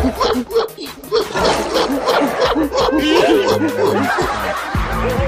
Oh, my God.